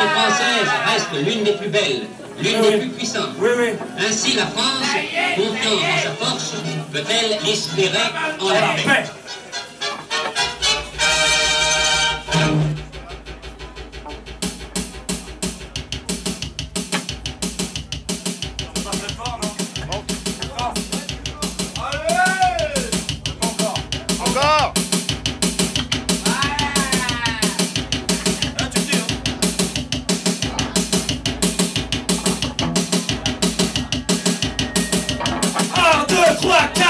l'armée française reste l'une des plus belles, l'une des plus puissantes. Ainsi, la France, confiante en sa force, peut-elle espérer en la paix? o'clock time.